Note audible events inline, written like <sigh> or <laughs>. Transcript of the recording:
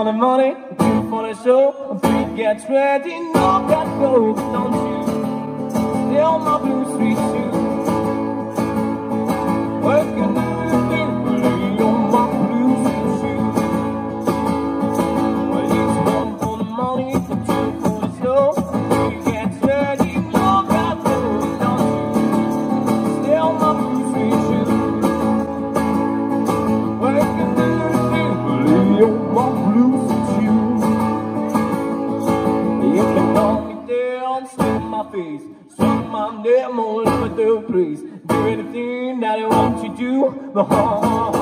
for the money, for the show. Three gets ready, no don't you? My blue shoes. On my blue sweet shoes. Well, it's one for the money, for the show. Three gets ready, no that go, don't you? Still my blue sweet shoes. Working my blue slap my face, suck my name on live the please. Do anything that I want you to, honey, <laughs>